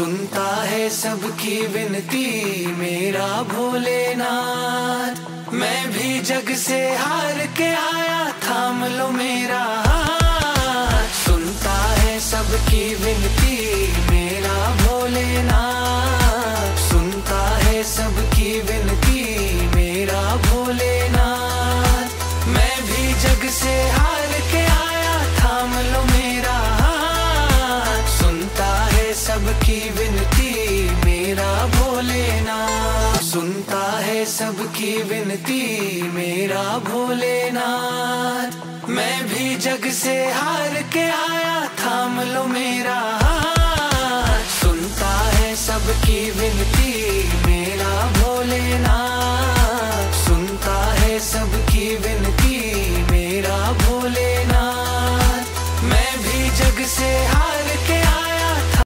सुनता है सबकी विनती, मेरा भोलेनाथ। मैं भी जग से हार के आया थाम लो मेरा हाथ। सुनता है सबकी विनती, मेरा भोलेनाथ। सुनता है सबकी विनती सबकी विनती, मेरा भोलेना। सुनता है सबकी विनती, मेरा भोलेनाथ। मैं भी जग से हार के आया थाम लो मेरा सुनता है सबकी विनती, मेरा भोलेना। सुनता है सबकी विनती, मेरा भोले